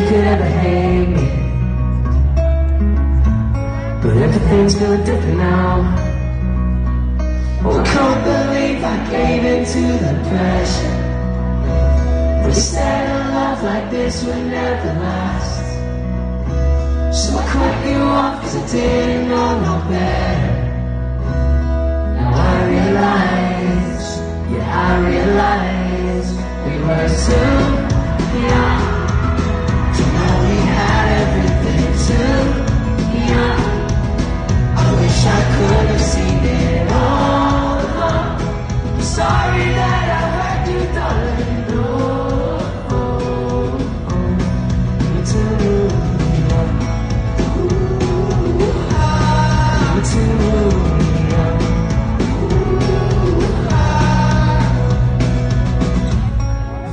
you could ever hate me. But everything's feeling different now. Oh, I can't believe I gave in to the pressure. You said a love like this would never last. So I cut you off cause I didn't know no better. Now I realize, yeah, I realize we were too young I could have seen it all along. I'm sorry that I hurt you, darling. You're too young.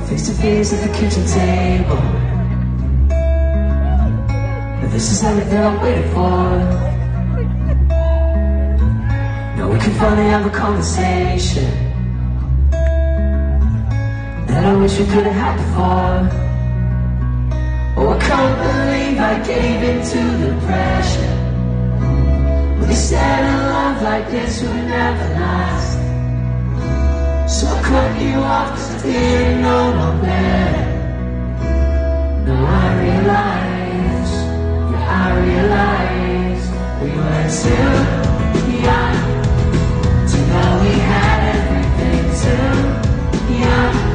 Face to face at the kitchen table. This is everything I waited for. Can finally have a conversation that I wish we could have had before. Oh, I can't believe I gave in to the pressure. When you said a love like this would never last. So I cut you off 'cause I didn't know no better. Now I realize, yeah, I realize we were too young young.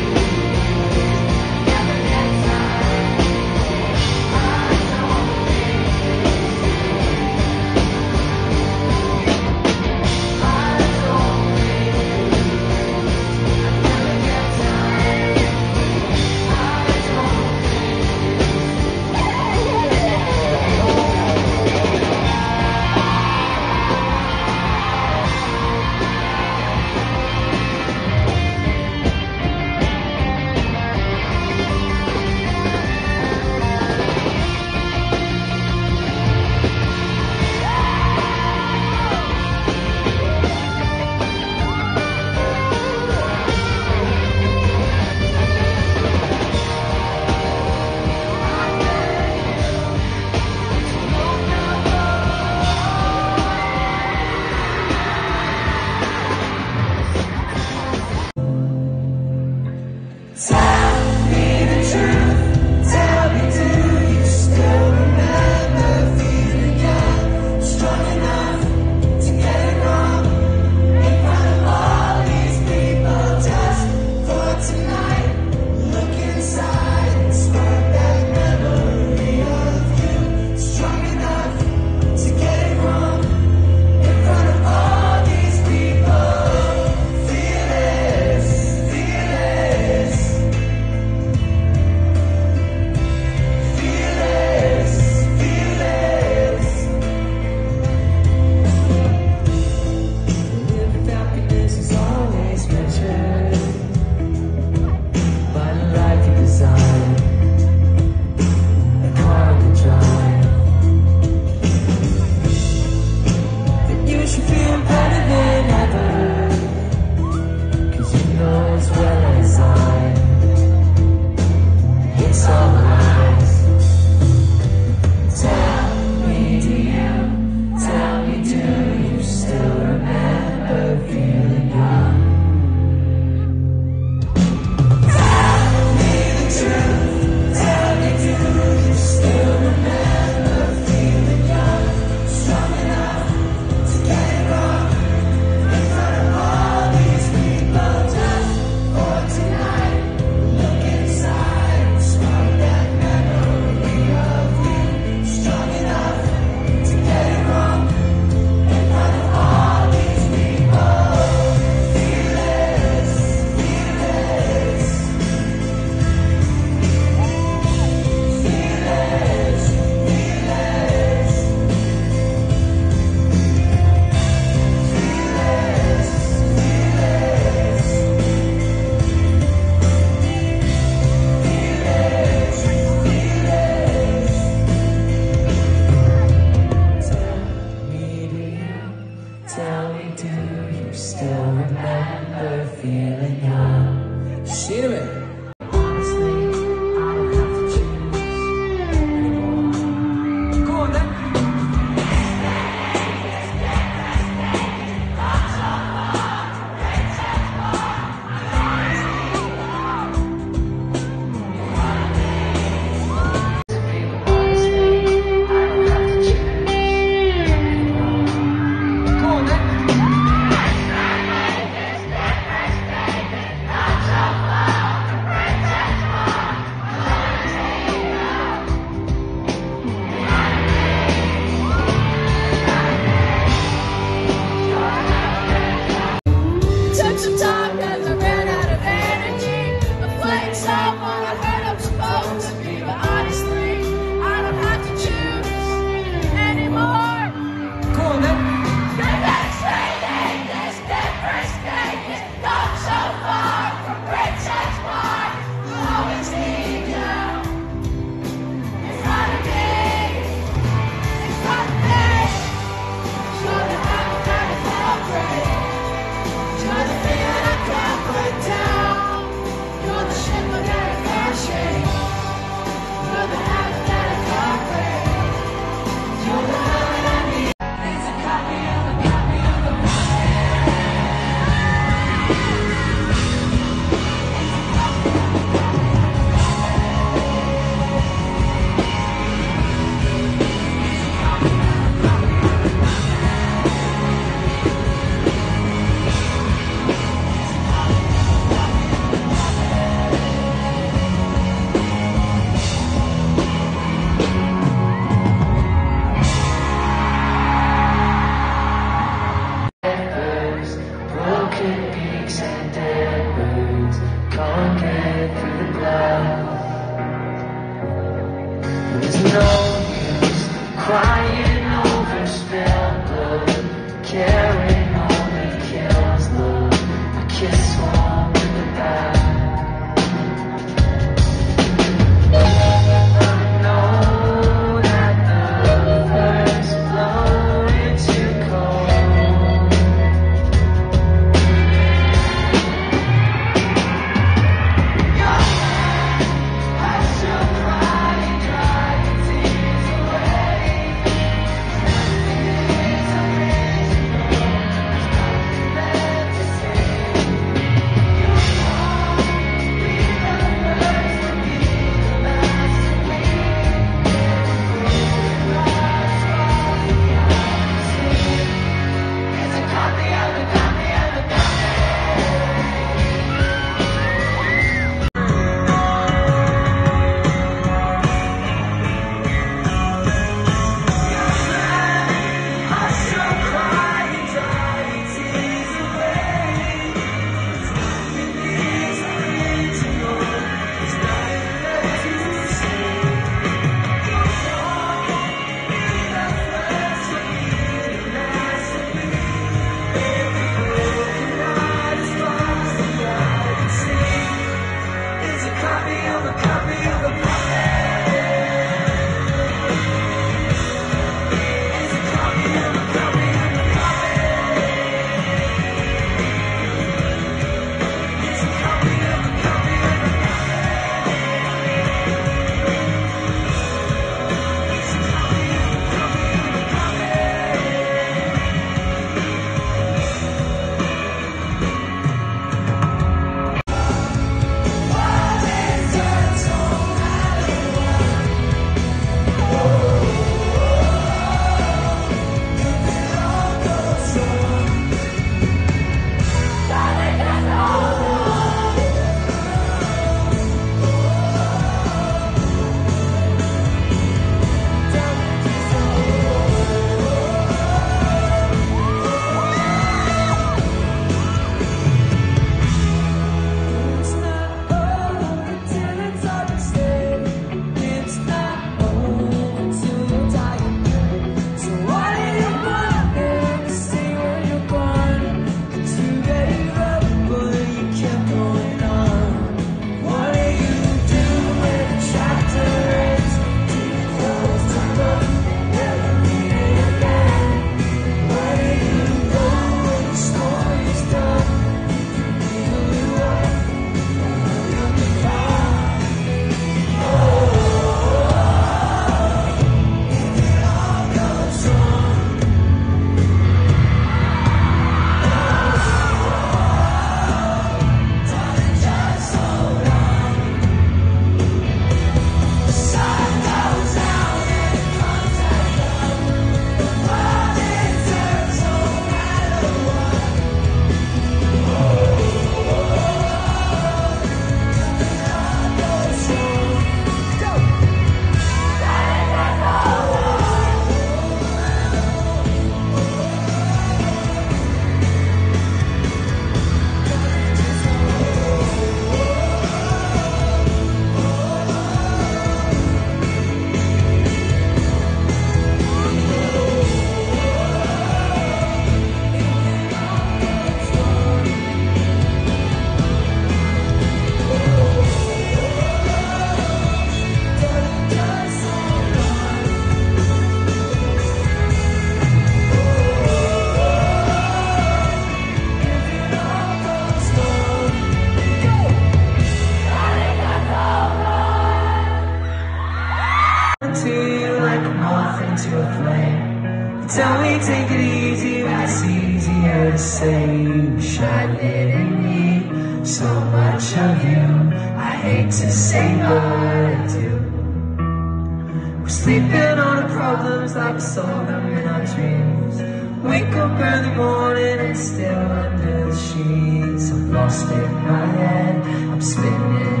dreams like saw them in our dreams. Wake up early morning and still under the sheets. I've lost it in my head. I'm spinning.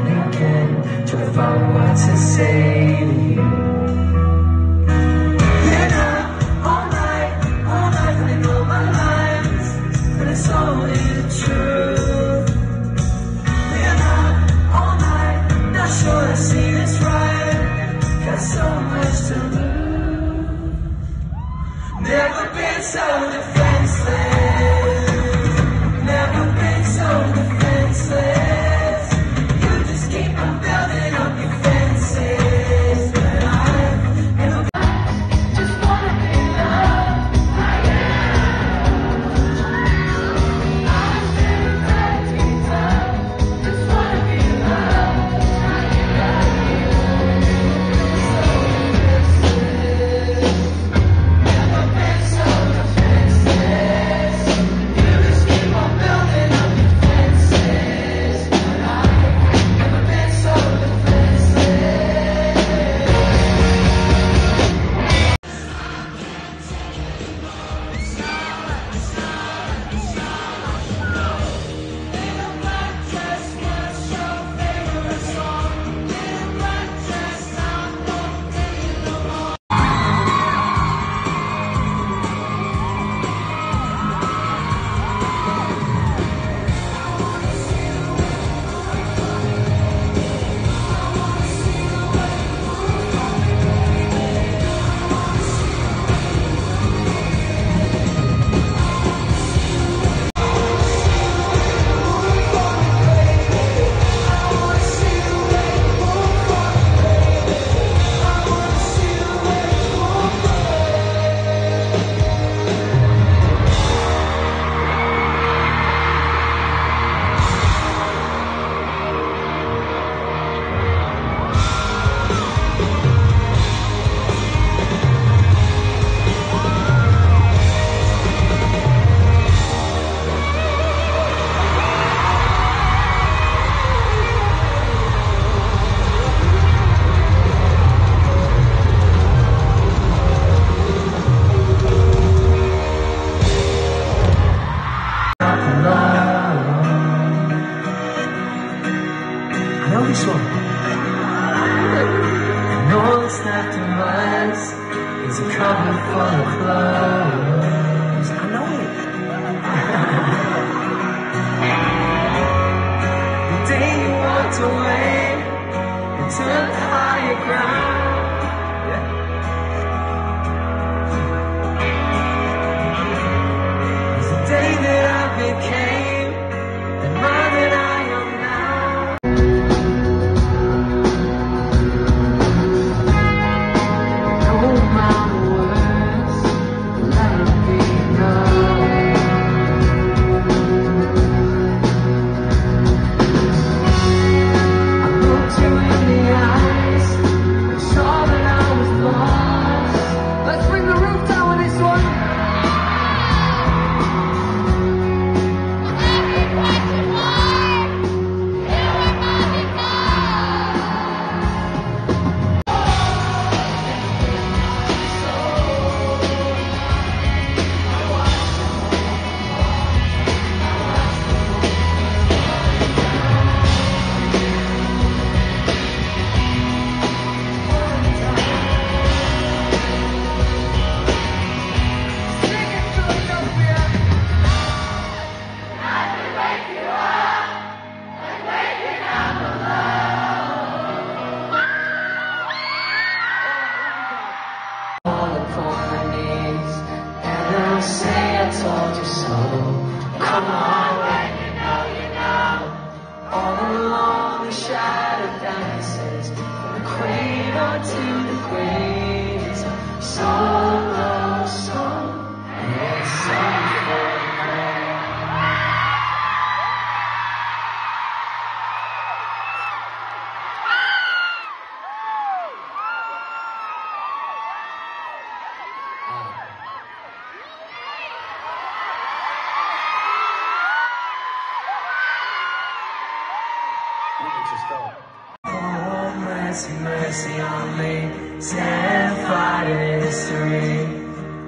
terrified of history.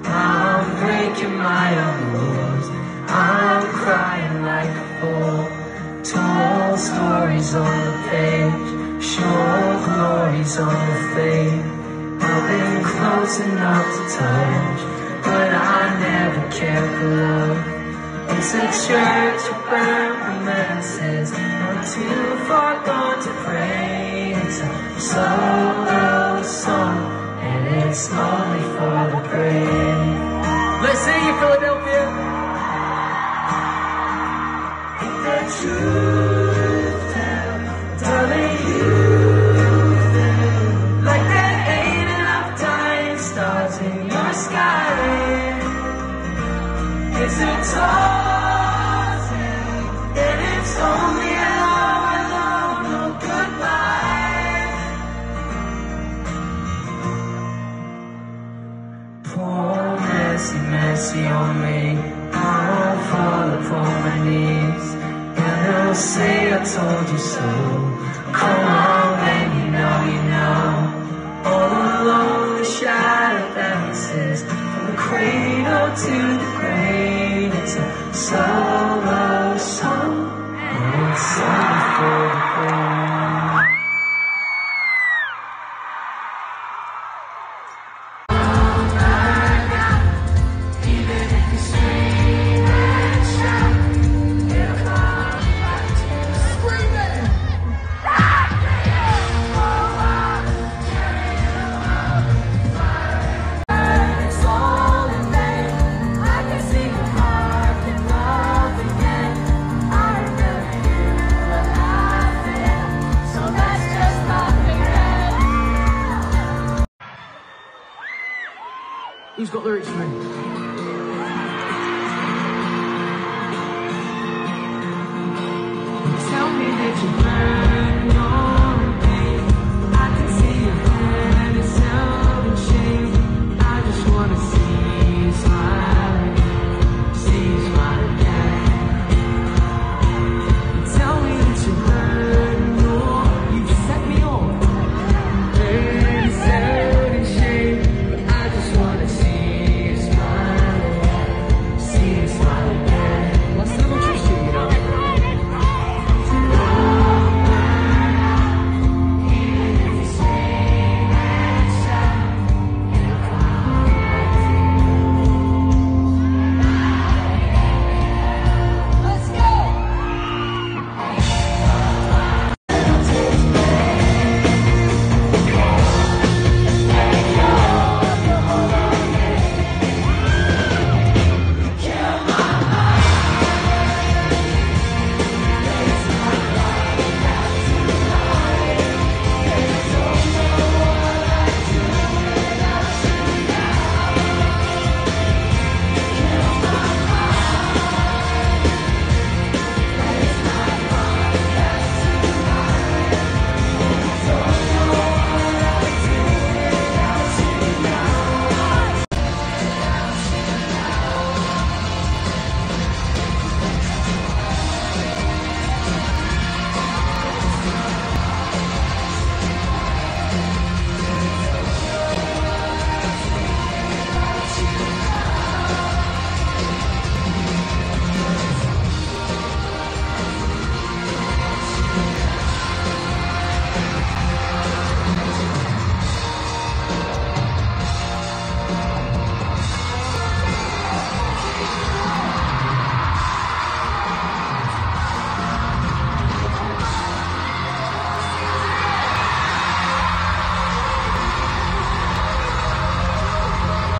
I'm breaking my own rules. I'm crying like a fool. Tall stories on the page, show glories on the fame. I've been close enough to touch, but I never cared for love. It's a church of bad romances. I'm too far gone to pray. So